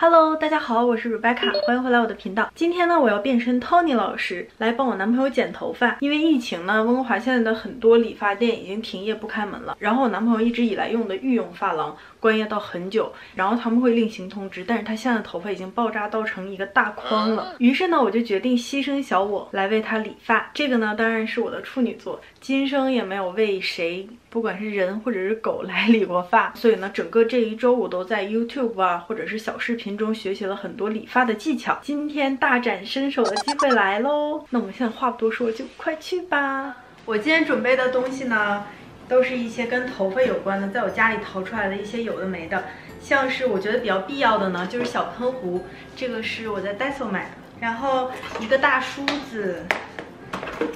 Hello，大家好，我是 Rebecca，欢迎回来我的频道。今天呢，我要变身 Tony 老师来帮我男朋友剪头发。因为疫情呢，温哥华现在的很多理发店已经停业不开门了。然后我男朋友一直以来用的御用发廊关业到很久，然后他们会另行通知。但是他现在头发已经爆炸到成一个大筐了。于是呢，我就决定牺牲小我来为他理发。这个呢，当然是我的处女座，今生也没有为谁，不管是人或者是狗来理过发。所以呢，整个这一周我都在 YouTube 啊，或者是小视频。中学习了很多理发的技巧，今天大展身手的机会来喽！那我们现在话不多说，就快去吧。我今天准备的东西呢，都是一些跟头发有关的，在我家里淘出来的一些有的没的，像是我觉得比较必要的呢，就是小喷壶，这个是我在 Daiso 买的，然后一个大梳子，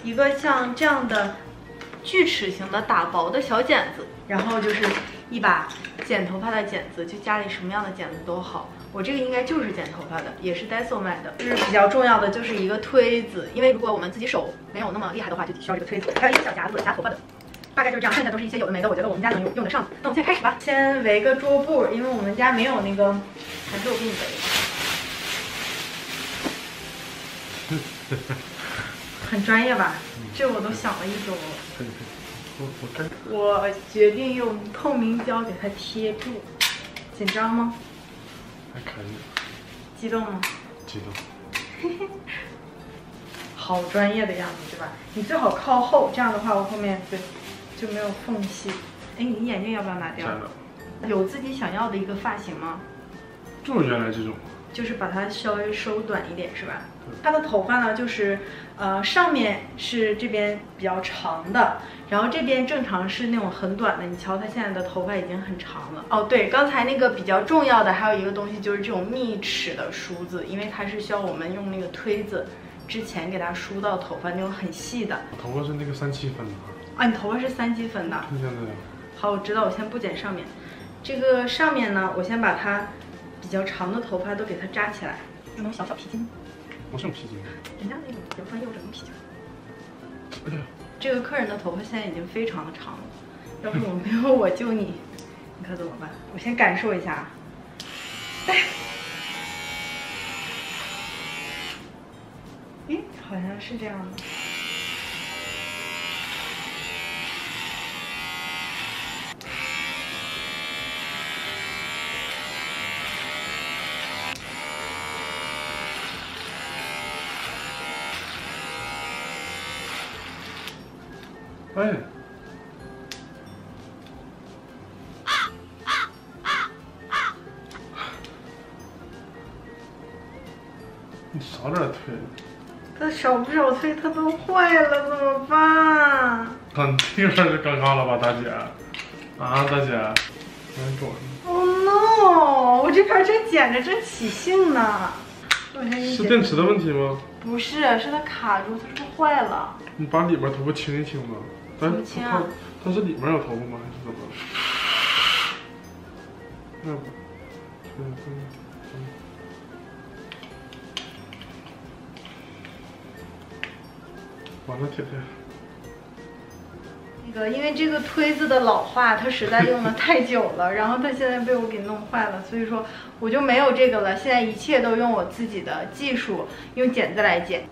一个像这样的锯齿形的打薄的小剪子，然后就是一把剪头发的剪子，就家里什么样的剪子都好。我这个应该就是剪头发的，也是 Daiso 买的。就是比较重要的就是一个推子，因为如果我们自己手没有那么厉害的话，就需要这个推子。还有一个小夹子夹头发的，大概就是这样。剩下都是一些有的没的，我觉得我们家能用用得上。那我们现在开始吧，先围个桌布，因为我们家没有那个，还是我给你围。很专业吧？这我都想了一周了。我我决定用透明胶给它贴住，紧张吗？还可以，激动吗？激动，好专业的样子，对吧？你最好靠后，这样的话我后面对就没有缝隙。哎，你眼镜要不要拿掉？有自己想要的一个发型吗？就是原来这种。就是把它稍微收短一点，是吧？它的头发呢，就是呃上面是这边比较长的，然后这边正常是那种很短的。你瞧，它现在的头发已经很长了。哦，对，刚才那个比较重要的还有一个东西，就是这种密齿的梳子，因为它是需要我们用那个推子之前给它梳到头发那种很细的。头发是那个三七分的。啊，你头发是三七分的。现在。好，我知道，我先不剪上面，这个上面呢，我先把它。比较长的头发都给它扎起来，用那种小小皮筋。不是用披巾。人家那种比较专业，我整个披巾。这个客人的头发现在已经非常的长了，要是 我没有我救你，你可怎么办？我先感受一下。哎，诶，好像是这样的。哎，你少点推。它少不少推，它都坏了，怎么办？很这个就尴尬了吧，大姐？啊，大姐，赶紧 Oh no！我这边正剪着，正起兴呢。是电池的问题吗？不是，是它卡住，它是坏了。你把里面头发清一清吧。不清啊！它是里面有头发吗？还是怎么？那不，嗯嗯嗯。完了，铁铁。那个，因为这个推子的老化，它实在用的 太久了，然后它现在被我给弄坏了，所以说我就没有这个了。现在一切都用我自己的技术，用剪子来剪。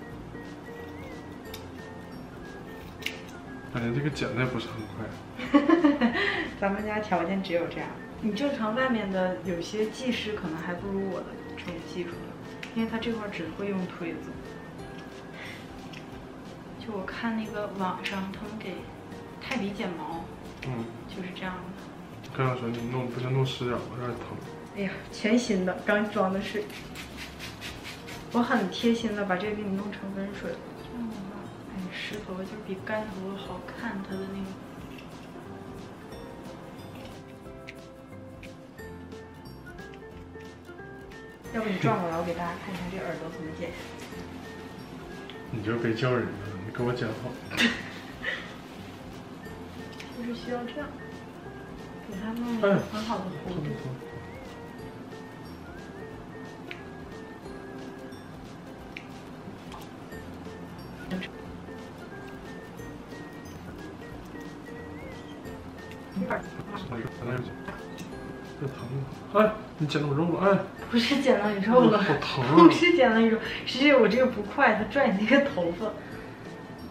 感觉这个剪的也不是很快。咱们家条件只有这样。你正常外面的有些技师可能还不如我的这种技术呢，因为他这块只会用推子。就我看那个网上他们给泰迪剪毛，嗯，就是这样的。刚想说你弄不行弄湿了，有点疼。哎呀，全新的，刚装的水。我很贴心的把这个给你弄成温水。湿头发就是比干头发好看，它的那个。要不你转过来，我给大家看一下这耳朵怎么剪。你这别叫人了，你给我剪好。就是需要这样，给它弄一个很好的弧度。这疼，哎。你剪到我肉了，哎，不是剪到你肉了，好疼不啊！是剪到你肉，是我这个不快，它拽你那个头发。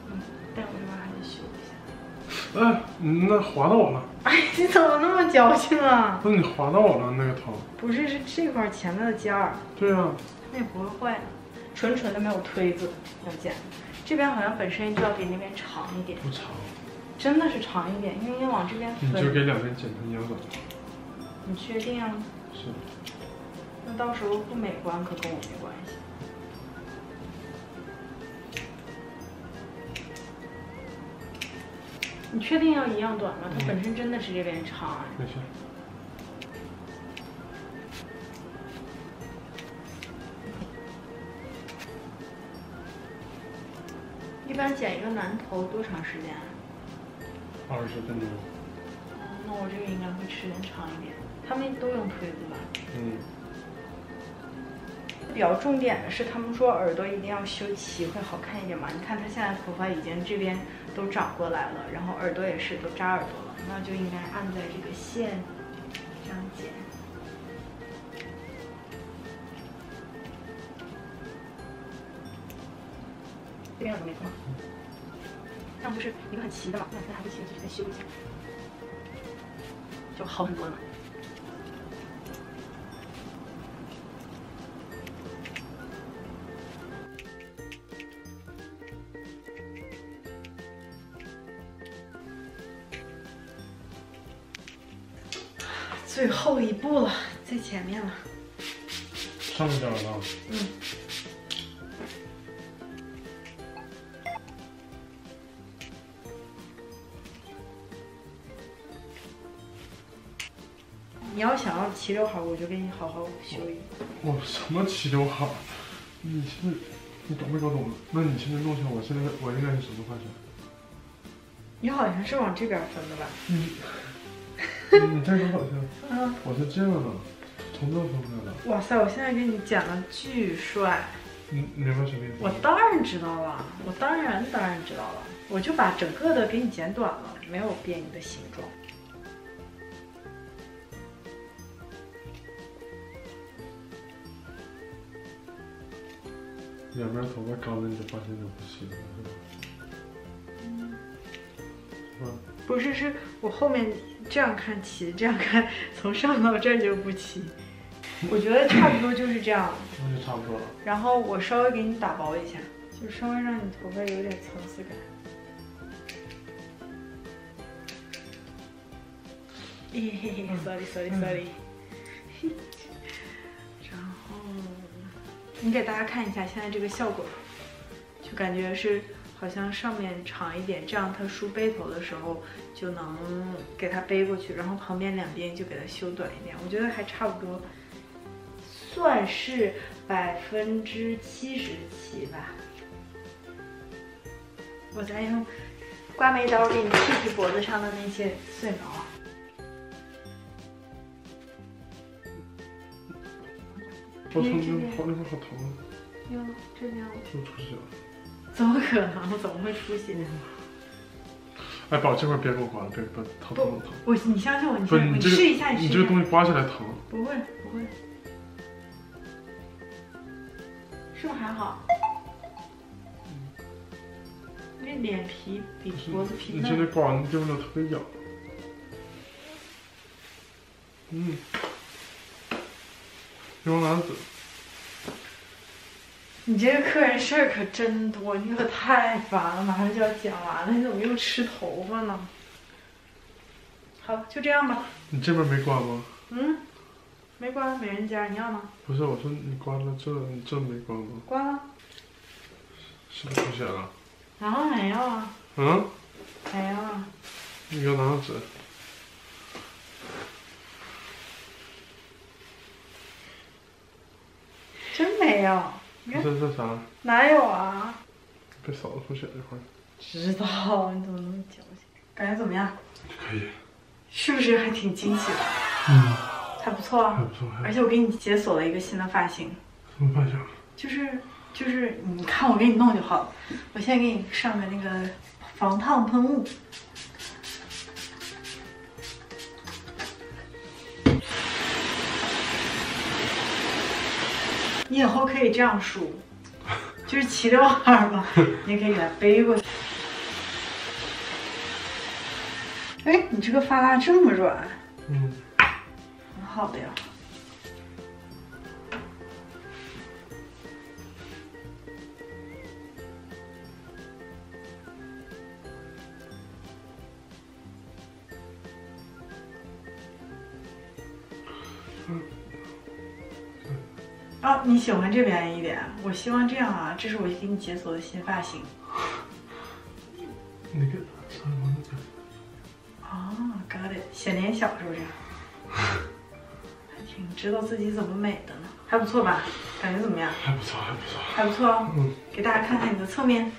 嗯，但我这边还得修一下。哎，你那划到我了，哎，你怎么那么矫情啊？不是你划到我了那个头？不是，是这块前面的尖儿，对啊，那也不会坏的，纯纯的没有推子要剪。这边好像本身就要比那边长一点，不长，真的是长一点，因为要往这边分。你就给两边剪成一样短。你确定啊？是，那到时候不美观可跟我没关系。你确定要一样短吗？它本身真的是这边长哎。没事。一般剪一个男头多长时间啊？二十分钟。哦，那我这个应该会时间长一点。他们都用推子吧？嗯，比较重点的是，他们说耳朵一定要修齐会好看一点嘛。你看他现在头发已经这边都长过来了，然后耳朵也是都扎耳朵了，那就应该按在这个线这样剪。这边耳朵没错吗？这样不是一个很齐的嘛？那现在还不齐，就再修一下，就好很多了嘛。最后一步了，最前面了。上面点儿了。嗯。你要想要齐刘海，我就给你好好修一个。我什么齐刘海儿？你现在你懂没搞懂？那你现在弄一下，我现在我应该是什么发型？你好像是往这边分的吧？你你这个好像，嗯。我是这样的，从这分出来的。哇塞！我现在给你剪了巨帅。你明白什么意思？我当然知道了，我当然当然知道了，我就把整个的给你剪短了，没有变你的形状。两边头发高了，你就发现就不行了，是吧？嗯，不是，是我后面这样看齐，这样看从上到这儿就不齐。我觉得差不多就是这样，那就差不多了。然后我稍微给你打薄一下，就稍微让你头发有点层次感。嘿嘿嘿，sorry sorry sorry。你给大家看一下现在这个效果，就感觉是好像上面长一点，这样它梳背头的时候就能给它背过去，然后旁边两边就给它修短一点，我觉得还差不多。算是百分之七十七吧。我再用刮眉刀给你剃去脖子上的那些碎毛。我疼，好那个好疼啊！哟，这边又出血了。怎么可能？怎么会出血呢？哎，宝，这块别给我刮了，别别疼疼疼疼。我，你相信我，你不是你试一下，试一下。你这个东西刮起来疼。不会不会，是不是还好？因为脸皮比脖子皮你现在。刮完地方就特别痒。嗯。给我拿纸。你这个客人事儿可真多，你可太烦了，马上就要剪完了，你怎么又吃头发呢？好，就这样吧。你这边没关吗？嗯，没关美人尖，你要吗？不是，我说你关了这，你这没关吗？关了。是不是出血了？然后没有啊，嗯？没有啊。你给我拿个纸。真没有。你看这这啥？哪有啊？被嫂子出血这块儿。知道，你怎么那么矫情？感觉怎么样？可以。是不是还挺惊喜的？嗯，还不错啊。还不错，而且我给你解锁了一个新的发型，什么发型？就是就是你看我给你弄就好了。我现在给你上个那个防烫喷雾。你以后可以这样梳，就是齐刘海嘛，你也可以给它背过去。哎，你这个发蜡这么软，嗯，很好的呀。哦，你喜欢这边一点？我希望这样啊，这是我给你解锁的新发型。那个哦，got it，显脸小是不是？还挺知道自己怎么美的呢，还不错吧？感觉怎么样？还不错，还不错。还不错哦。嗯，给大家看看你的侧面，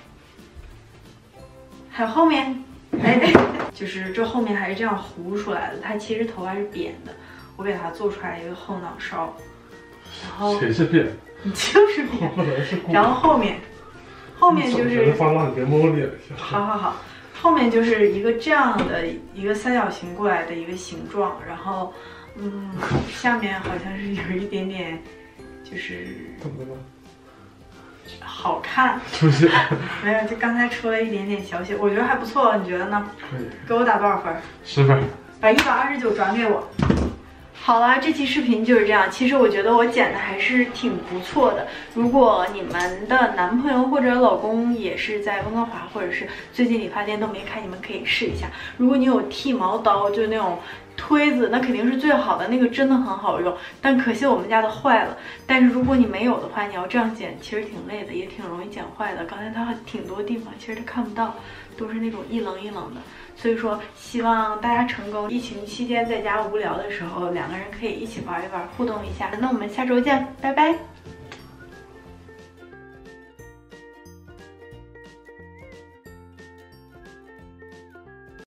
还有后面，哎，就是这后面还是这样糊出来的，它其实头发是扁的，我给它做出来一个后脑勺，然后谁是变？你 就是我扁，是然后后面，后面就是得发蜡，你别摸我脸行好好好，后面就是一个这样的一个三角形过来的一个形状，然后，嗯，下面好像是有一点点，就是怎么了？好看，不是，没有，就刚才出了一点点小血，我觉得还不错，你觉得呢？可以，给我打多少分？十分。把一百二十九转给我。好啦，这期视频就是这样。其实我觉得我剪的还是挺不错的。如果你们的男朋友或者老公也是在温哥华，或者是最近理发店都没开，你们可以试一下。如果你有剃毛刀，就那种推子，那肯定是最好的，那个真的很好用。但可惜我们家的坏了。但是如果你没有的话，你要这样剪，其实挺累的，也挺容易剪坏的。刚才它还挺多地方其实它看不到，都是那种一棱一棱的。所以说，希望大家成功。疫情期间在家无聊的时候，两个人可以一起玩一玩，互动一下。那我们下周见，拜拜。